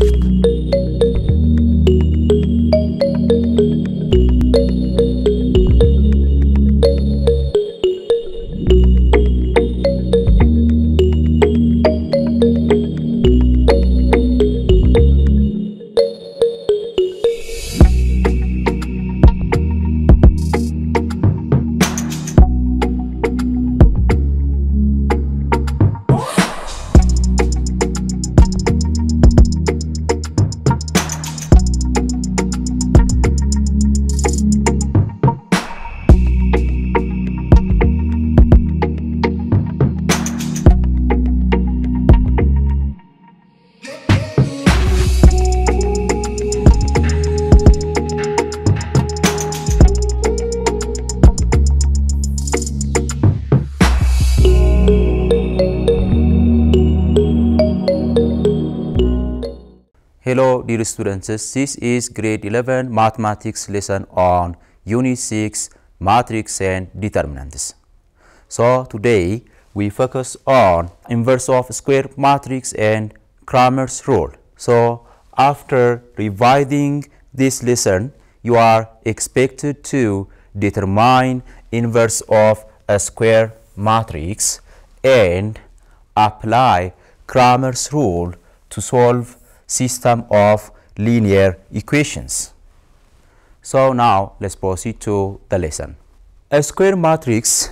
Hello dear students, this is grade 11 mathematics lesson on unit 6 matrix and determinants. So today we focus on inverse of square matrix and Cramer's rule. So after revising this lesson you are expected to determine inverse of a square matrix and apply Cramer's rule to solve system of linear equations. So now let's proceed to the lesson. A square matrix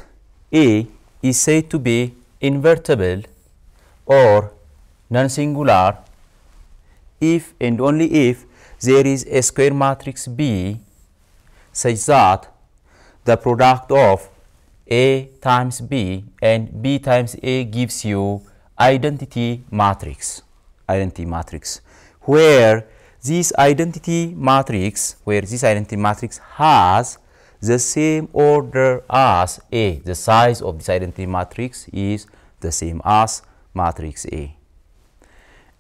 A is said to be invertible or non-singular if and only if there is a square matrix B such that the product of A times B and B times A gives you identity matrix identity matrix where this identity matrix where this identity matrix has the same order as A. The size of this identity matrix is the same as matrix A.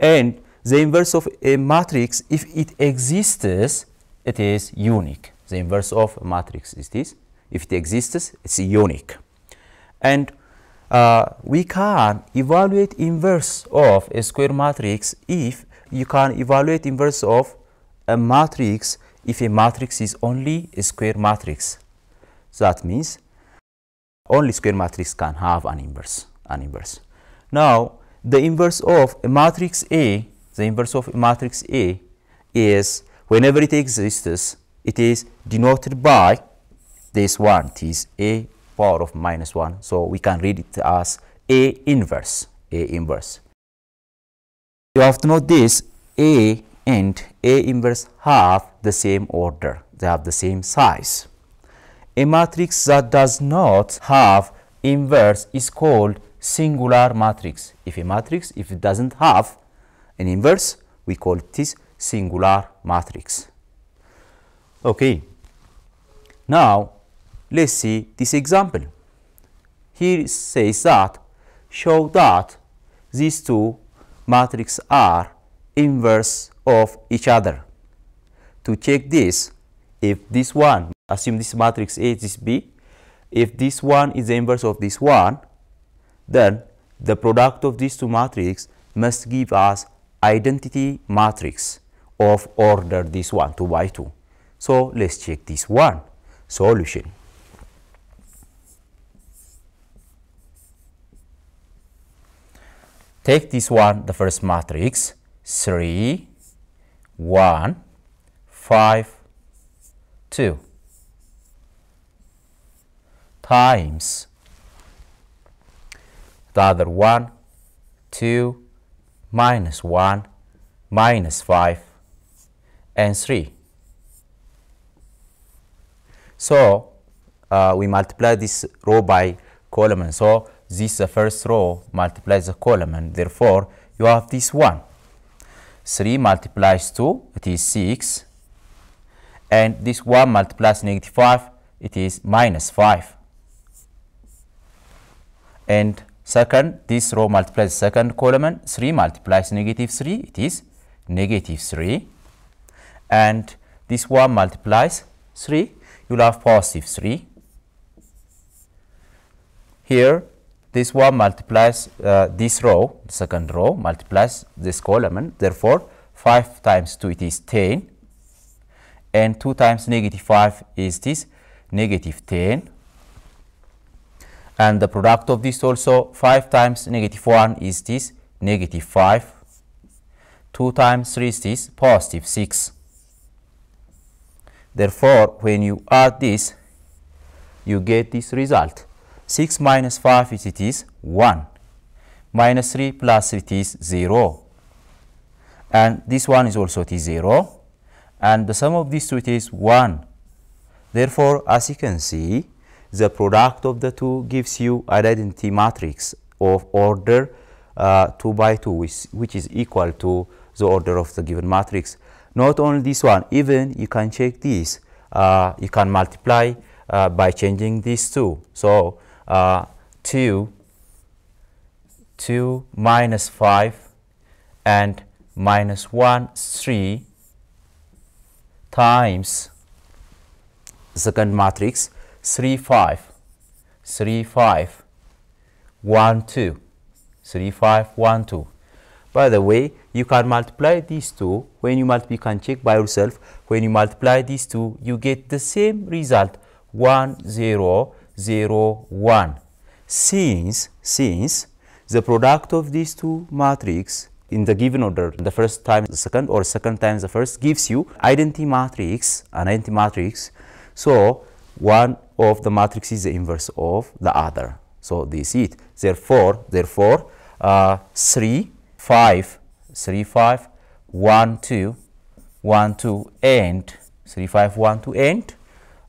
And the inverse of a matrix if it exists it is unique. The inverse of a matrix is this. If it exists it's unique. And uh, we can evaluate inverse of a square matrix if you can evaluate inverse of a matrix if a matrix is only a square matrix. So, that means only square matrix can have an inverse. An inverse. Now, the inverse of a matrix A, the inverse of a matrix A is whenever it exists, it is denoted by this one. It is A power of minus 1. So we can read it as A inverse, A inverse. You have to note this A and A inverse have the same order, they have the same size. A matrix that does not have inverse is called singular matrix. If a matrix, if it doesn't have an inverse, we call it this singular matrix. Okay. Now, let's see this example. Here says that show that these two matrices are inverse of each other. To check this, if this one, assume this matrix A is B, if this one is the inverse of this one, then the product of these two matrices must give us identity matrix of order this one 2 by 2. So let's check this one solution. Take this one, the first matrix, 3, 1, 5, 2 times the other one, 2, minus 1, minus 5, and 3. So, uh, we multiply this row by column. So, this the first row multiplies the column and therefore you have this one. 3 multiplies 2 it is 6 and this 1 multiplies negative 5 it is minus 5 and second this row multiplies second column 3 multiplies negative 3 it is negative 3 and this 1 multiplies 3 you will have positive 3 here this one multiplies uh, this row, second row multiplies this column, therefore 5 times 2 it is 10 and 2 times negative 5 is this negative 10 and the product of this also 5 times negative 1 is this negative 5 2 times 3 is this positive 6 therefore when you add this you get this result 6 minus 5 is it is 1 minus 3 plus it is 0 and this one is also it is 0 and the sum of these two it is 1 therefore as you can see the product of the two gives you an identity matrix of order uh, 2 by 2 which, which is equal to the order of the given matrix. Not only this one even you can check this. Uh, you can multiply uh, by changing these two. So uh, 2 2 minus 5 and minus 1 3 times second matrix 3 5 3 5 1 2 3 5 1 2 by the way you can multiply these two when you multiply you can check by yourself. When you multiply these two you get the same result 1 0 0 1 since since the product of these two matrix in the given order the first time the second or second times the first gives you identity matrix an identity matrix. So one of the matrix is the inverse of the other. So this is it. Therefore therefore uh, 3 5 3 5 1 2 1 2 and 3 5 1 2 and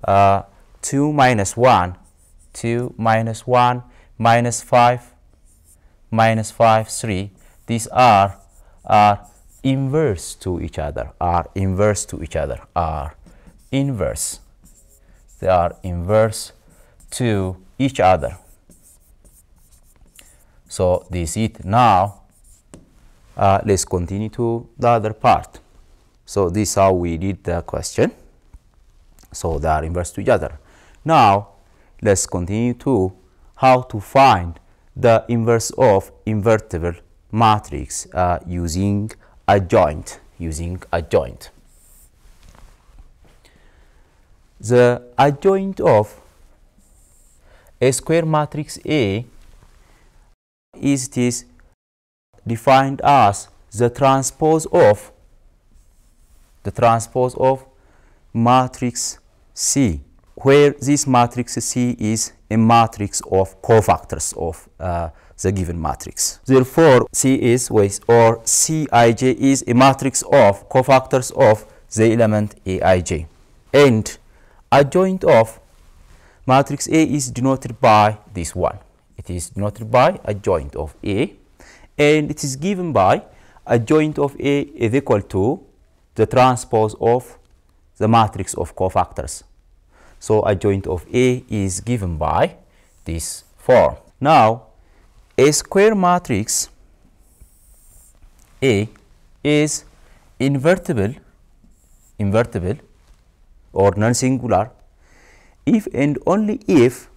uh, 2 minus 1 2 minus 1 minus 5 minus 5 3 these are are inverse to each other. Are inverse to each other. Are inverse. They are inverse to each other. So this is it. Now uh, let's continue to the other part. So this is how we did the question. So they are inverse to each other. Now let's continue to how to find the inverse of invertible matrix uh, using adjoint using adjoint the adjoint of a square matrix A is this defined as the transpose of the transpose of matrix C where this matrix C is a matrix of cofactors of uh, the given matrix. Therefore, C is with or Cij is a matrix of cofactors of the element Aij. And adjoint of matrix A is denoted by this one. It is denoted by adjoint of A and it is given by adjoint of A is equal to the transpose of the matrix of cofactors. So adjoint of A is given by this form. Now, a square matrix A is invertible, invertible or non-singular if and only if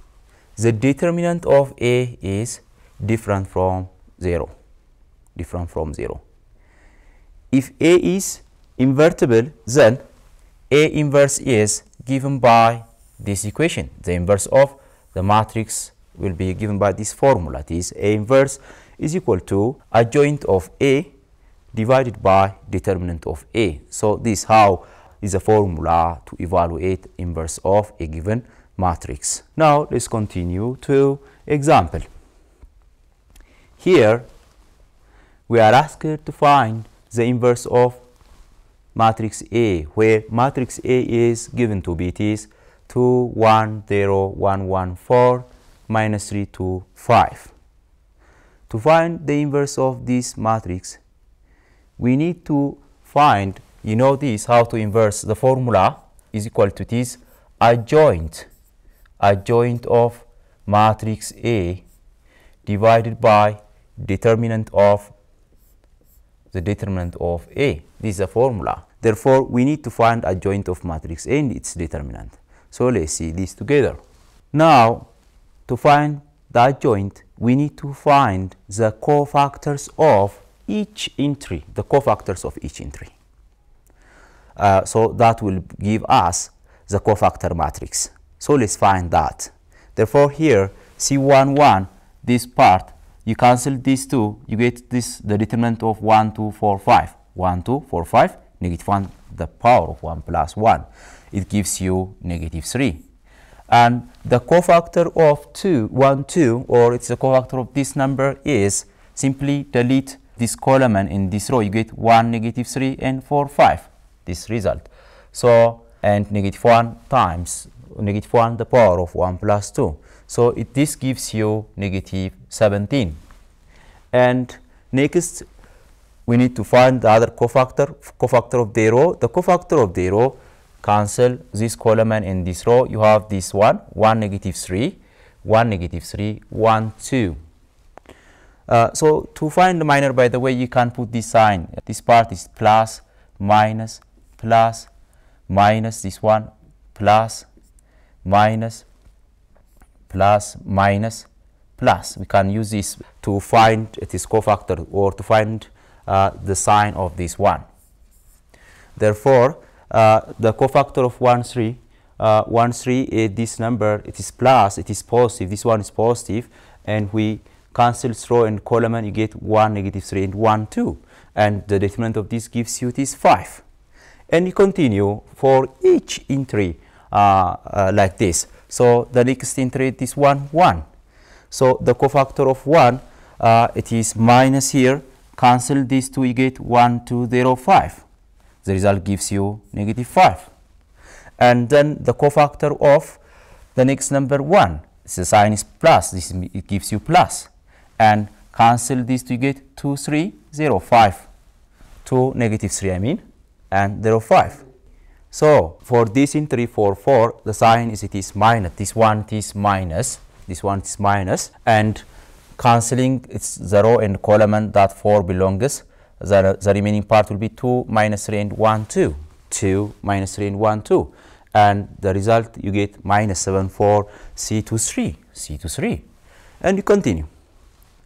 the determinant of A is different from 0, different from 0. If A is invertible, then A inverse is given by this equation, the inverse of the matrix will be given by this formula. It is A inverse is equal to adjoint of A divided by determinant of A. So, this how is a formula to evaluate inverse of a given matrix. Now, let's continue to example. Here, we are asked to find the inverse of matrix A, where matrix A is given to be it is 2, 1, 0, 1, 1, 4, minus 3 to 5. To find the inverse of this matrix, we need to find, you know this, how to inverse the formula is equal to this adjoint, adjoint of matrix A divided by determinant of the determinant of A. This is a formula. Therefore, we need to find adjoint of matrix A and its determinant. So let's see this together. Now, to find the adjoint, we need to find the cofactors of each entry, the cofactors of each entry. Uh, so that will give us the cofactor matrix. So let's find that. Therefore, here C1, 1, this part, you cancel these two, you get this, the determinant of 1, 2, 4, 5. 1, 2, 4, 5, negative 1, the power of 1 plus 1. It gives you negative 3. And the cofactor of 2, 1, 2, or it's the cofactor of this number is simply delete this column and in this row you get 1, negative 3, and 4, 5, this result. So, and negative 1 times negative 1 the power of 1 plus 2. So, it, this gives you negative 17. And next we need to find the other cofactor, cofactor of the row. The cofactor of the row cancel this column and in this row you have this one, 1 negative 3, 1 negative 3, 1 2. Uh, so to find the minor by the way you can put this sign. This part is plus, minus, plus, minus this one, plus, minus, plus, minus, plus. We can use this to find its cofactor or to find uh, the sign of this one. Therefore, the cofactor of 1, 3, uh, 1, 3 is this number, it is plus, it is positive, this one is positive, and we cancel row and column and you get 1, negative 3, and 1, 2. And the determinant of this gives you this 5. And you continue for each entry uh, uh, like this. So the next entry is 1, 1. So the cofactor of 1, uh, it is minus here, cancel these two, you get 1, 2, 0, 5. The result gives you negative 5. And then the cofactor of the next number 1, the sign is plus, this it gives you plus. And cancel this to get 2, 3, 0, 5. 2, negative 3, I mean, and 0, 5. So, for this in 3, 4, 4, the sign is it is minus, this one is minus, this one is minus, and cancelling its 0 and column that 4 belongs, the, the remaining part will be 2 minus 3 and 1, 2. 2 minus 3 and 1, 2. And the result you get minus 7, 4, C to 3, C to 3. And you continue.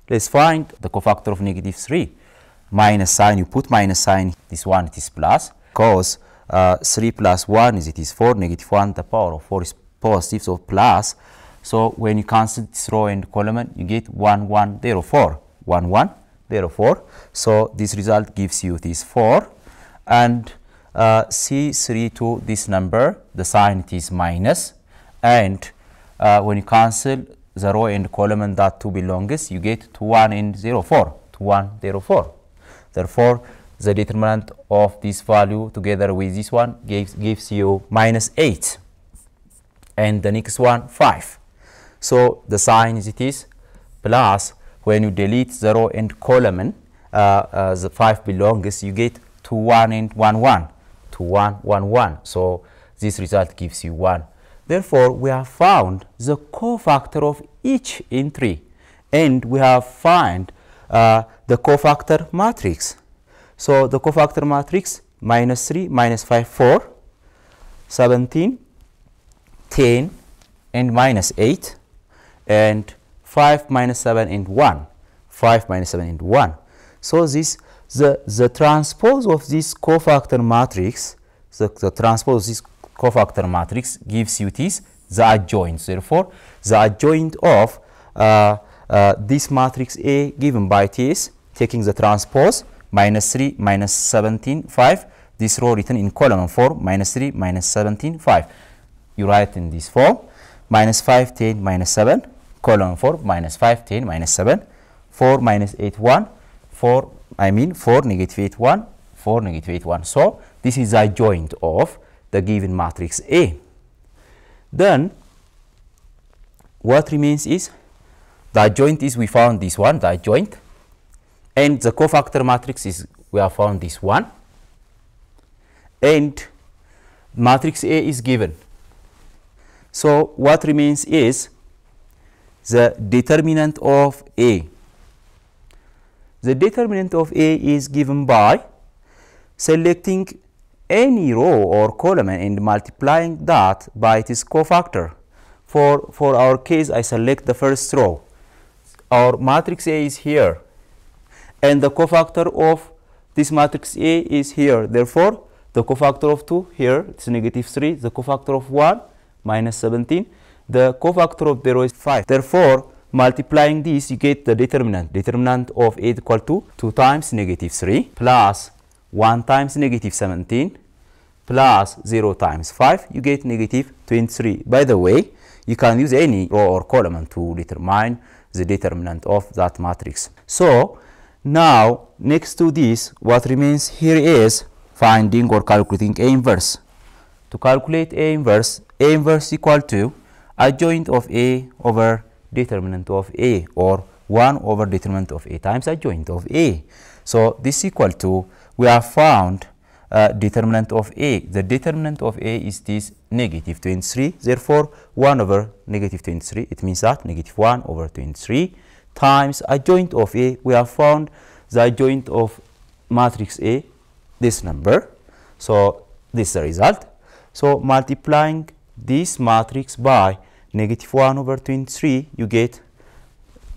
Let's find the cofactor of negative 3. Minus sign, you put minus sign, this one it is plus, because uh, 3 plus 1 is it is 4, negative 1, the power of 4 is positive, so plus so when you cancel this row and column, you get 1, 1, 0, 4. 1, 1, 0, 4. So this result gives you this 4. And uh, C3 to this number, the sign it is. And uh, when you cancel the row and column that 2 belongs, you get to 1 and 0, 4. To 1, 0, 4. Therefore, the determinant of this value together with this one gives, gives you minus 8. And the next one, 5. So the sign is it is plus when you delete 0 and column uh, uh, the 5 belongs you get to 1 and 1 1 to 1 1 1 so this result gives you 1 therefore we have found the cofactor of each entry and we have found uh, the cofactor matrix. So the cofactor matrix minus 3 minus 5 4 17 10 and minus 8 and 5 minus 7 and 1 5 minus 7 and 1 so this the the transpose of this cofactor matrix the, the transpose of this cofactor matrix gives you this the adjoint. Therefore the adjoint of uh, uh, this matrix A given by this taking the transpose minus 3 minus 17 5 this row written in column 4 minus 3 minus 17 5 you write in this form minus 5 10 minus 7 column 4 minus 5 10 minus 7 4 minus 8 1 4 I mean 4 negative 8 1 4 negative 8 1 so this is the adjoint of the given matrix A. Then what remains is the adjoint is we found this one the adjoint and the cofactor matrix is we have found this one. And matrix A is given. So what remains is the determinant of A. The determinant of A is given by selecting any row or column and multiplying that by its cofactor. For, for our case, I select the first row. Our matrix A is here and the cofactor of this matrix A is here. Therefore, the cofactor of 2 here it's negative 3, the cofactor of 1 minus 17, the cofactor of 0 is 5. Therefore, multiplying this you get the determinant. Determinant of 8 equal to 2 times negative 3 plus 1 times negative 17 plus 0 times 5 you get negative 23. By the way, you can use any row or column to determine the determinant of that matrix. So, now next to this what remains here is finding or calculating A inverse. To calculate A inverse, A inverse equal to adjoint of A over determinant of A or 1 over determinant of A times adjoint of A. So, this equal to we have found uh, determinant of A. The determinant of A is this negative 23. Therefore, 1 over negative 23, it means that negative 1 over 23 times adjoint of A. We have found the adjoint of matrix A, this number. So, this is the result. So, multiplying this matrix by negative 1 over 23, you get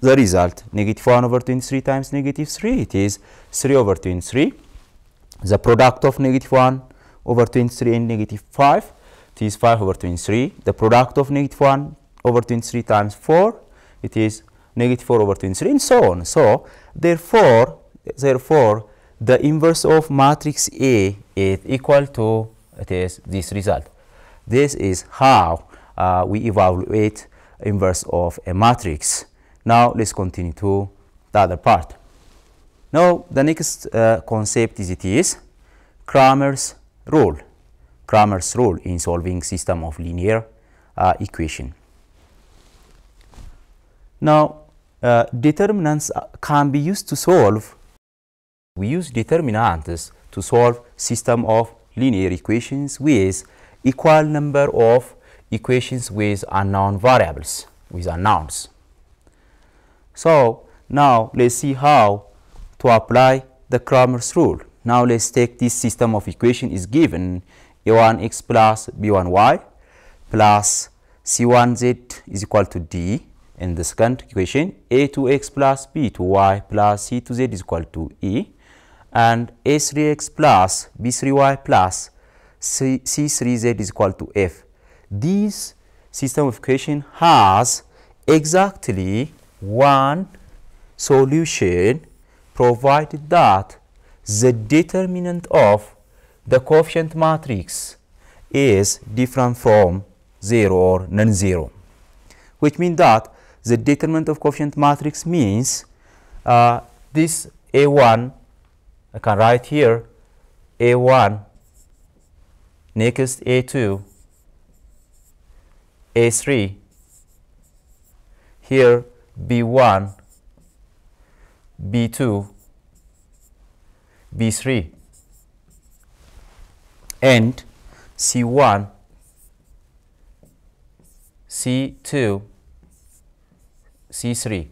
the result. Negative 1 over 23 times negative 3, it is 3 over 23 the product of negative 1 over 23 and negative 5 it is 5 over 23 the product of negative 1 over 23 times 4 it is negative 4 over 23 and so on. So therefore therefore the inverse of matrix A is equal to it is this result. This is how uh, we evaluate inverse of a matrix now let's continue to the other part now, the next uh, concept is it is Cramer's rule. Cramer's rule in solving system of linear uh, equation. Now, uh, determinants uh, can be used to solve. We use determinants to solve system of linear equations with equal number of equations with unknown variables, with unknowns. So, now let's see how to apply the Cramer's rule. Now let's take this system of equation is given a1x plus b1y plus c1z is equal to d in the second equation a2x plus b2y plus c2z is equal to e and a3x plus b3y plus C c3z is equal to f. This system of equation has exactly one solution provided that the determinant of the coefficient matrix is different from 0 or non-zero, which means that the determinant of coefficient matrix means uh, this A1, I can write here A1, next A2, A3, here B1, B2, B3 and C1, C2, C3.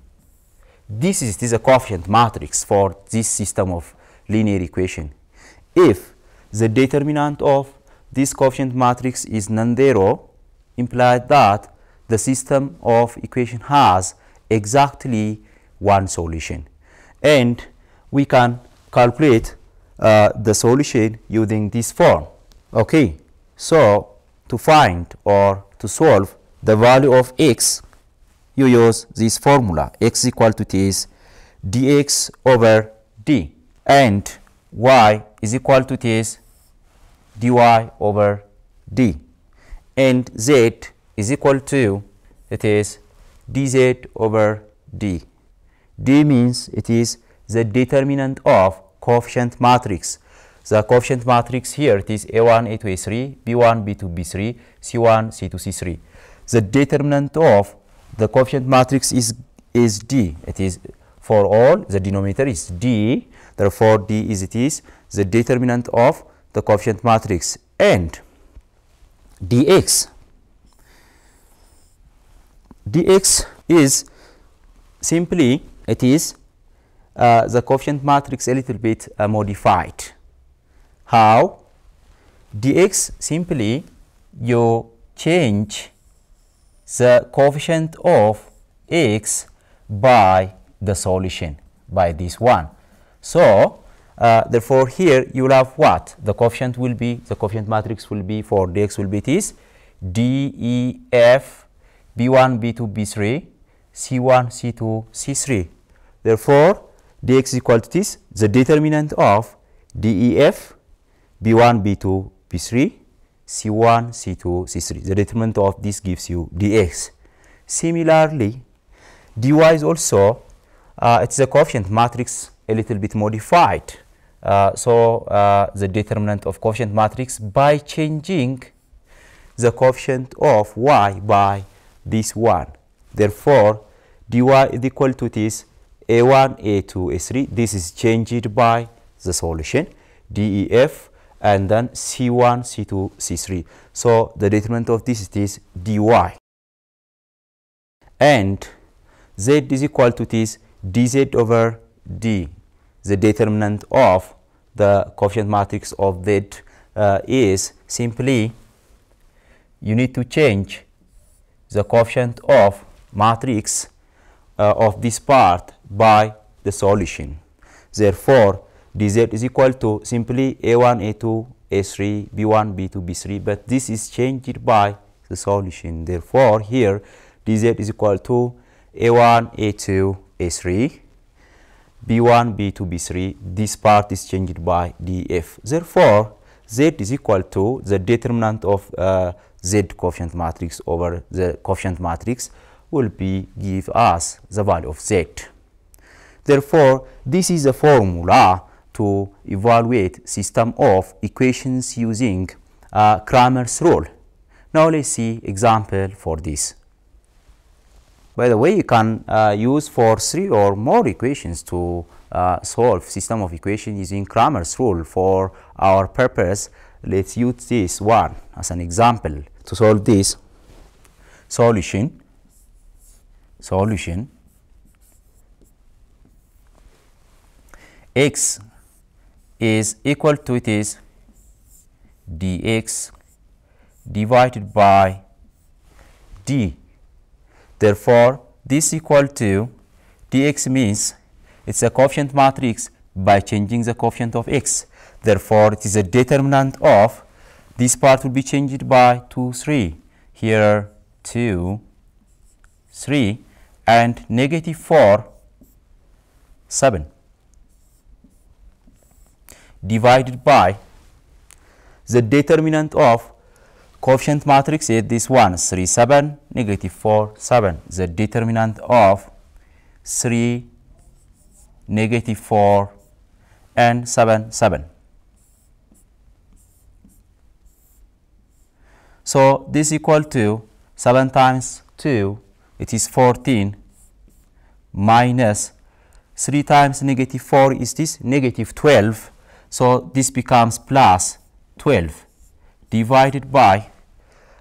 This is, this is a coefficient matrix for this system of linear equation. If the determinant of this coefficient matrix is non-zero, implies that the system of equation has exactly one solution. And we can calculate uh, the solution using this form. Okay, so to find or to solve the value of x, you use this formula x equal to this dx over d. And y is equal to this dy over d and z is equal to it is dz over d D means it is the determinant of coefficient matrix. The coefficient matrix here it is A1, A2, A3, B1, B2, B3, C1, C2, C3. The determinant of the coefficient matrix is, is D. It is for all the denominator is D. Therefore, D is it is the determinant of the coefficient matrix and dx dx is simply it is uh, the coefficient matrix a little bit uh, modified. How? dx simply you change the coefficient of x by the solution by this one. So, uh, therefore, here you will have what? The coefficient will be, the coefficient matrix will be for dx will be it is D, E, F, B1, B2, B3, C1, C2, C3. Therefore, dx equal to this, the determinant of DEF, B1, B2, B3, C1, C2, C3. The determinant of this gives you dx. Similarly, dy is also, uh, it's a coefficient matrix a little bit modified. Uh, so, uh, the determinant of coefficient matrix by changing the coefficient of y by this one. Therefore, dy is equal to this a1, a2, a3. This is changed by the solution def and then c1, c2, c3. So, the determinant of this is this dy and z is equal to this dz over d. The determinant of the coefficient matrix of z uh, is simply you need to change the coefficient of matrix uh, of this part by the solution. Therefore, dz is equal to simply a1, a2, a3, b1, b2, b3, but this is changed by the solution. Therefore, here dz is equal to a1, a2, a3, b1, b2, b3. This part is changed by df. Therefore, z is equal to the determinant of uh, z coefficient matrix over the coefficient matrix will be give us the value of z. Therefore, this is a formula to evaluate system of equations using uh, Cramer's rule. Now let's see example for this. By the way, you can uh, use for three or more equations to uh, solve system of equation using Cramer's rule. For our purpose, let's use this one as an example to solve this solution solution x is equal to it is dx divided by d. Therefore, this equal to dx means it's a coefficient matrix by changing the coefficient of x. Therefore, it is a determinant of this part will be changed by 2, 3. Here 2, 3 and negative 4, 7 divided by the determinant of coefficient matrix is this one 3 7 negative 4 7 the determinant of 3 negative 4 and 7 7 so this is equal to 7 times 2 it is 14 minus 3 times negative 4 is this negative 12 so this becomes plus 12 divided by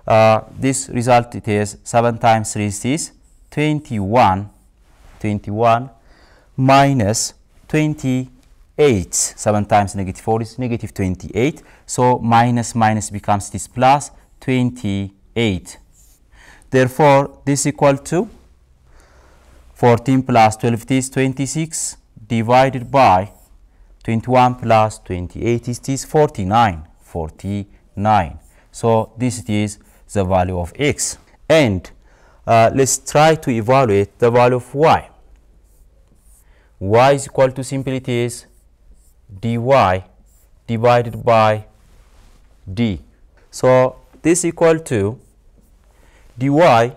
uh, this result it is 7 times 3 is 21 21 minus 28 7 times negative 4 is negative 28 so minus minus becomes this plus 28 therefore this equal to 14 plus 12 is 26 divided by 21 plus 28 is this 49 49 so this is the value of x. And uh, let's try to evaluate the value of y. y is equal to simply it is dy divided by d. So this equal to dy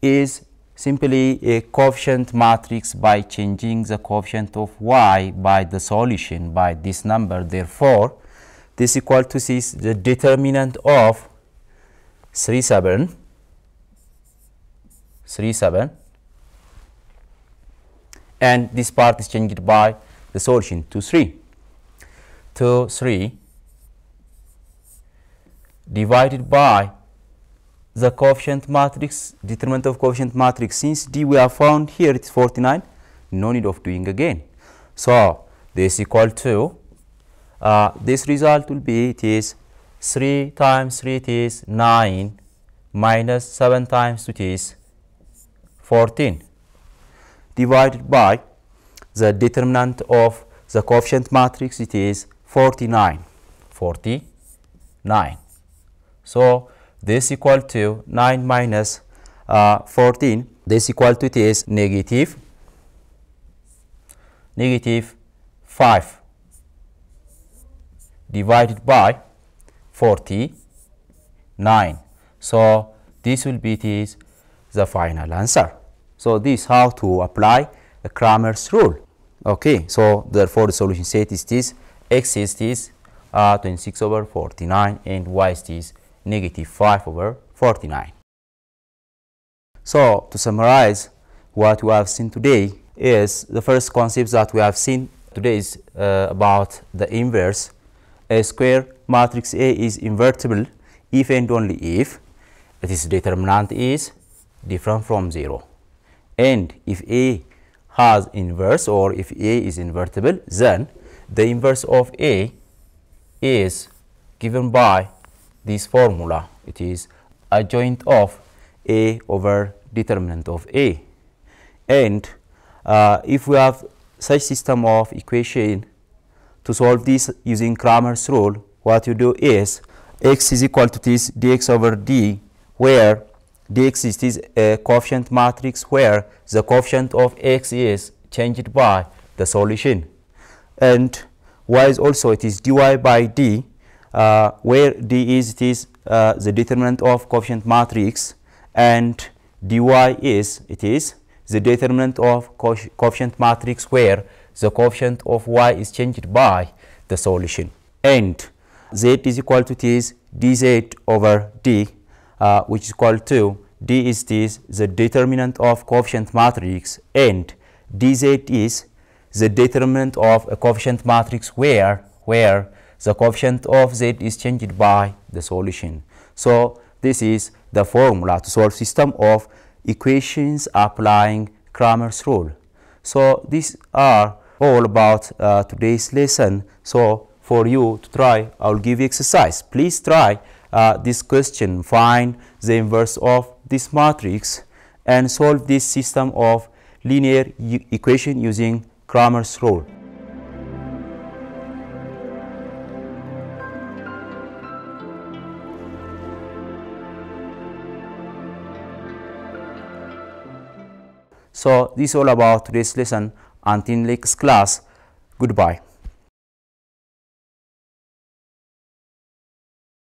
is simply a coefficient matrix by changing the coefficient of y by the solution by this number. Therefore, this equal to c is the determinant of 3 7 3 7 and this part is changed by the solution to 3 to 3 divided by the coefficient matrix, determinant of coefficient matrix, since D we have found here it's 49, no need of doing again. So, this equal to, uh, this result will be it is 3 times 3 it is 9 minus 7 times 2 it is 14 divided by the determinant of the coefficient matrix it is 49 49 so this equal to 9 minus, uh, 14 this equal to it is negative negative 5 divided by 49 so this will be it is the final answer. So this how to apply the Cramer's rule. Okay so therefore the solution set is this. X is this uh, 26 over 49 and y is this negative 5 over 49 so to summarize what we have seen today is the first concept that we have seen today is uh, about the inverse a square matrix A is invertible if and only if its determinant is different from 0 and if A has inverse or if A is invertible then the inverse of A is given by this formula. It is adjoint of A over determinant of A. And uh, if we have such system of equation to solve this using Cramer's rule what you do is x is equal to this dx over d where dx is this a coefficient matrix where the coefficient of x is changed by the solution. And y is also it is dy by d uh, where d is it is uh, the determinant of coefficient matrix and dy is it is the determinant of co coefficient matrix where the coefficient of y is changed by the solution and z is equal to this dz over d uh, which is equal to d is this the determinant of coefficient matrix and dz is the determinant of a coefficient matrix where where the coefficient of z is changed by the solution. So this is the formula to solve system of equations applying Cramer's rule. So these are all about uh, today's lesson. So for you to try, I will give you exercise. Please try uh, this question, find the inverse of this matrix and solve this system of linear equation using Cramer's rule. So this is all about today's lesson. Until next class, goodbye.